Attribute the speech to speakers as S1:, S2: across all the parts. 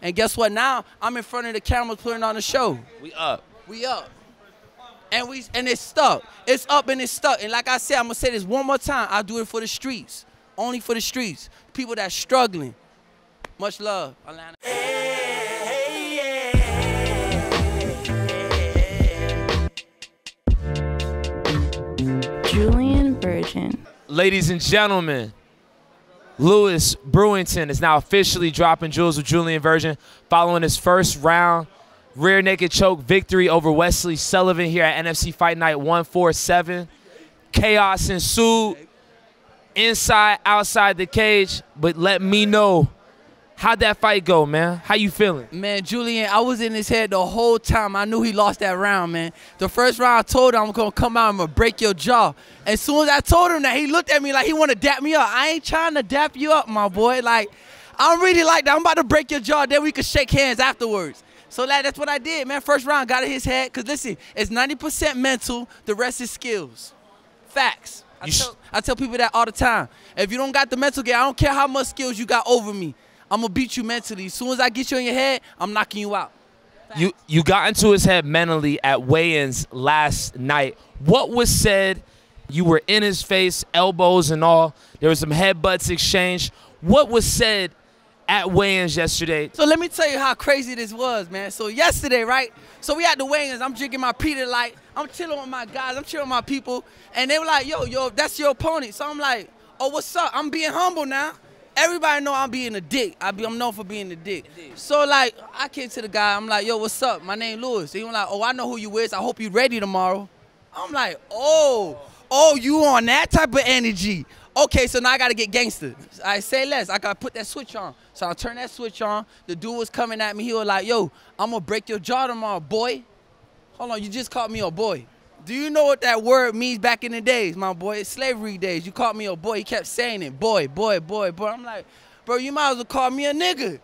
S1: And guess what? Now I'm in front of the camera putting on a show.
S2: We up.
S1: We up. And we and it's stuck. It's up and it's stuck. And like I said, I'm gonna say this one more time. I do it for the streets. Only for the streets. People that's struggling. Much love, Atlanta.
S3: Julien Virgin.
S2: Ladies and gentlemen, Louis Brewington is now officially dropping jewels with Julien Virgin following his first round rear naked choke victory over Wesley Sullivan here at NFC Fight Night 147. Chaos ensued inside, outside the cage, but let me know how'd that fight go, man? How you feeling?
S1: Man, Julien, I was in his head the whole time. I knew he lost that round, man. The first round, I told him I'm gonna come out, I'm gonna break your jaw. As soon as I told him that, he looked at me like he wanna dap me up. I ain't trying to dap you up, my boy. Like, I'm really like that. I'm about to break your jaw, then we can shake hands afterwards. So like, that's what I did, man. First round, got in his head. Cause listen, it's 90% mental, the rest is skills. Facts. I tell, I tell people that all the time. If you don't got the mental game, I don't care how much skills you got over me. I'm gonna beat you mentally. As soon as I get you in your head, I'm knocking you out.
S2: You you got into his head mentally at weigh-ins last night. What was said? You were in his face, elbows and all. There was some headbutts exchanged. What was said at weigh-ins yesterday?
S1: So let me tell you how crazy this was, man. So yesterday, right? So we had the weigh-ins. I'm drinking my Pedialyte. I'm chilling with my guys. I'm chilling with my people, and they were like, "Yo, yo, that's your opponent." So I'm like, "Oh, what's up?" I'm being humble now. Everybody know I'm being a dick. I be, I'm known for being a dick. So like, I came to the guy. I'm like, "Yo, what's up? My name Louis." He was like, "Oh, I know who you is. I hope you ready tomorrow." I'm like, "Oh, oh, you on that type of energy?" Okay, so now I gotta get gangster. I say less. I gotta put that switch on. So I turn that switch on. The dude was coming at me. He was like, "Yo, I'm gonna break your jaw tomorrow, boy." Hold on, you just called me a boy. Do you know what that word means back in the days, my boy? It's slavery days. You called me a boy. He kept saying it, boy, boy, boy, boy. I'm like, bro, you might as well call me a nigga.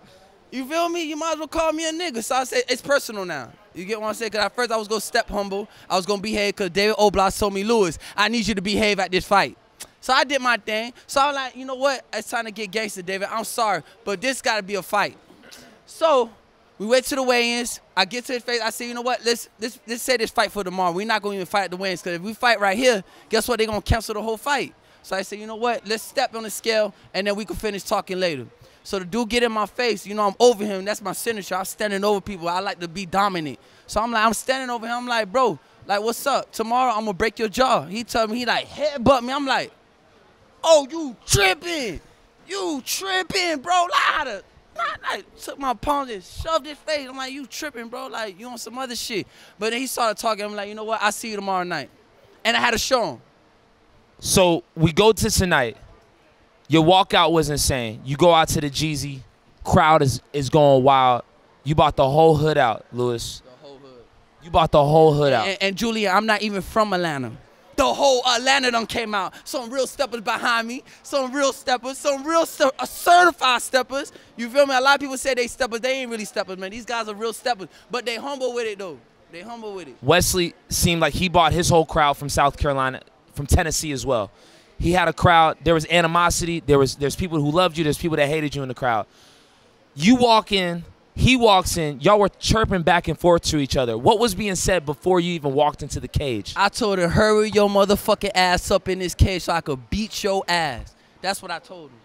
S1: You feel me? You might as well call me a nigga. So I said, it's personal now. You get what I'm saying? Because at first I was going to step humble. I was going to behave because David Oblas told me, Louis, I need you to behave at this fight. So I did my thing. So I'm like, you know what? It's time to get gangster, David. I'm sorry, but this got to be a fight. So we went to the weigh-ins. I get to his face. I say, you know what? Let's let's let's say this fight for tomorrow. We're not gonna even fight the weigh-ins because if we fight right here, guess what? They're gonna cancel the whole fight. So I say, you know what? Let's step on the scale and then we can finish talking later. So the dude get in my face. You know I'm over him. That's my signature. I'm standing over people. I like to be dominant. So I'm like, I'm standing over him. I'm like, bro, like what's up? Tomorrow I'm gonna break your jaw. He told me he like headbutt me. I'm like, oh you tripping? You tripping, bro? Louder. Not like took my palm and shoved his face. I'm like, you tripping, bro? Like you on some other shit. But then he started talking. I'm like, you know what? I see you tomorrow night. And I had to show him.
S2: So we go to tonight. Your walkout was insane. You go out to the Jeezy, crowd is is going wild. You bought the whole hood out, Lewis.
S1: The whole hood.
S2: You bought the whole hood out.
S1: And, and Julia, I'm not even from Atlanta. The whole Atlanta done came out. Some real steppers behind me. Some real steppers. Some real cer- uh, certified steppers. You feel me? A lot of people say they steppers. They ain't really steppers, man. These guys are real steppers. But they humble with it, though. They humble with it.
S2: Wesley seemed like he bought his whole crowd from South Carolina, from Tennessee as well. He had a crowd. There was animosity. There was there's people who loved you. There's people that hated you in the crowd. You walk in. He walks in. Y'all were chirping back and forth to each other. What was being said before you even walked into the cage?
S1: I told her, hurry your motherfucking ass up in this cage so I could beat your ass. That's what I told him.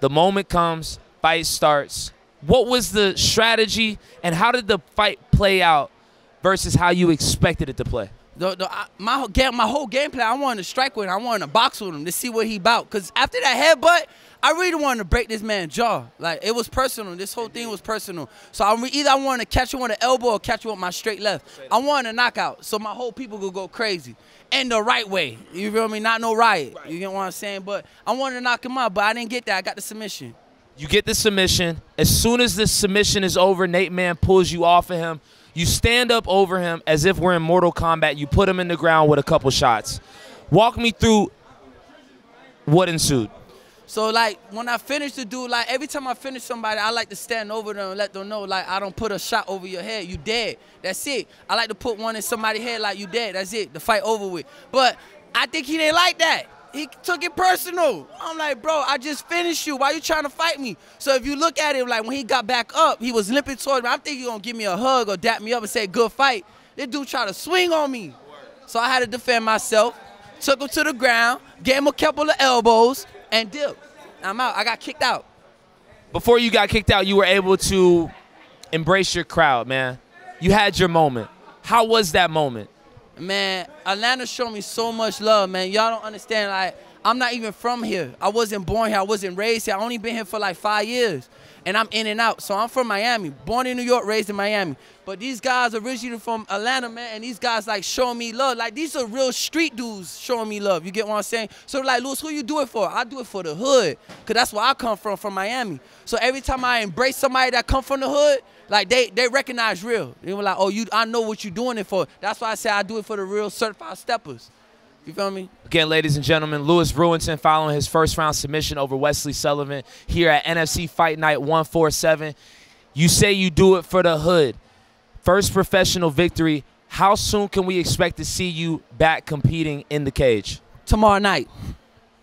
S2: The moment comes, fight starts. What was the strategy and how did the fight play out versus how you expected it to play?
S1: The, the, I, my, whole game, my whole game plan, I wanted to strike with him. I wanted to box with him to see what he about. Because after that headbutt, I really wanted to break this man's jaw. Like, it was personal. This whole thing was personal. So I either I wanted to catch him with an elbow or catch him with my straight left. I wanted a knockout so my whole people could go crazy. And the right way. You feel me? Not no riot. You get what I'm saying? But I wanted to knock him out, but I didn't get that. I got the submission.
S2: You get the submission. As soon as the submission is over, Nate Man pulls you off of him. You stand up over him as if we're in Mortal Kombat. You put him in the ground with a couple shots. Walk me through what ensued.
S1: So like when I finish the dude, like every time I finish somebody, I like to stand over them and let them know like I don't put a shot over your head. You dead. That's it. I like to put one in somebody's head like you dead. That's it. The fight over with. But I think he didn't like that. He took it personal. I'm like, bro, I just finished you. Why you trying to fight me? So if you look at him, like when he got back up, he was limping towards me. I'm thinking he gonna give me a hug or dap me up and say, good fight. This dude tried to swing on me. So I had to defend myself. Took him to the ground, gave him a couple of elbows, and dipped. I'm out. I got kicked out.
S2: Before you got kicked out, you were able to embrace your crowd, man. You had your moment. How was that moment?
S1: Man, Atlanta showed me so much love, man. Y'all don't understand. Like, I'm not even from here. I wasn't born here. I wasn't raised here. I only been here for like five years. And I'm in and out. So I'm from Miami. Born in New York, raised in Miami. But these guys originally from Atlanta, man, and these guys like showing me love. Like these are real street dudes showing me love. You get what I'm saying? So like, Louis, who you do it for? I do it for the hood. Cause that's where I come from, from Miami. So every time I embrace somebody that come from the hood, like they they recognize real. They were like, oh, you I know what you're doing it for. That's why I say I do it for the real certified steppers. You feel me?
S2: Again, ladies and gentlemen, Louis Brewington following his first round submission over Wesley Sullivan here at NFC Fight Night 147. You say you do it for the hood. First professional victory. How soon can we expect to see you back competing in the cage?
S1: Tomorrow night.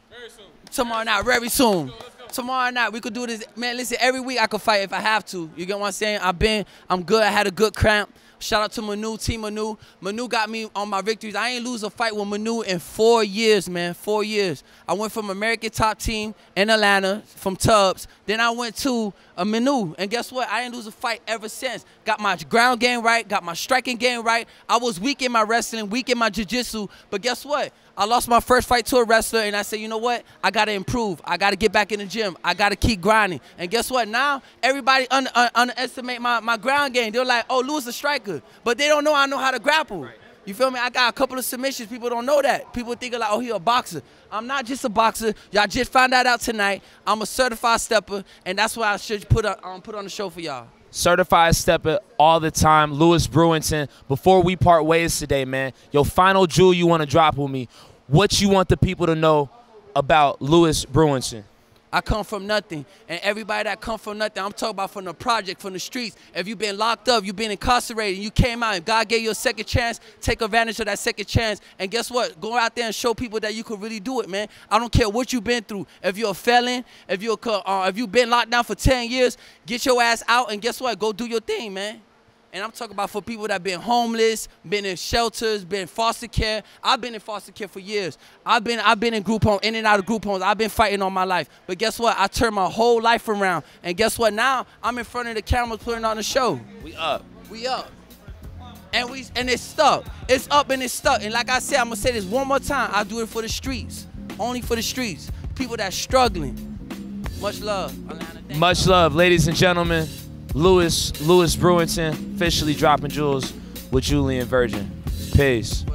S1: Very soon. Tomorrow night, very soon. Tomorrow night we could do this. Man, listen, every week I could fight if I have to. You get what I'm saying? I've been, I'm good. I had a good cramp. Shout out to Manu, Team Manu. Manu got me on my victories. I ain't lose a fight with Manu in four years, man. Four years. I went from American top team in Atlanta from Tubbs. Then I went to a Manu. And guess what? I didn't lose a fight ever since. Got my ground game right, got my striking game right. I was weak in my wrestling, weak in my jiu-jitsu. But guess what? I lost my first fight to a wrestler, and I said, you know what? I got to improve. I got to get back in the gym. I got to keep grinding. And guess what? Now, everybody uh, underestimate my, my ground game. They're like, oh, Louis a striker. But they don't know I know how to grapple. You feel me? I got a couple of submissions. People don't know that. People think like, oh, he a boxer. I'm not just a boxer. Y'all just found that out tonight. I'm a certified stepper, and that's why I should put, on, um, put on the show for y'all
S2: certified stepper all the time, Louis Brewington. Before we part ways today, man, your final jewel you want to drop with me what you want the people to know about Louis Brewington.
S1: I come from nothing. And everybody that come from nothing, I'm talking about from the project, from the streets. If you've been locked up, you've been incarcerated, you came out and God gave you a second chance, take advantage of that second chance. And guess what? Go out there and show people that you can really do it, man. I don't care what you've been through. If you're a felon, if you're uh, if you've been locked down for 10 years, get your ass out and guess what? Go do your thing, man. And I'm talking about for people that been homeless, been in shelters, been foster care. I've been in foster care for years. I've been I've been in group home, in and out of group homes. I've been fighting all my life. But guess what? I turned my whole life around. And guess what? Now I'm in front of the camera putting on the show.
S2: We up.
S1: We up. And we and it's stuck. It's up and it's stuck. And like I said, I'm gonna say this one more time. I do it for the streets. Only for the streets. People that's struggling. Much love.
S2: Much love, ladies and gentlemen. Louis Louis Brewington officially dropping jewels with Julien Virgin. Peace.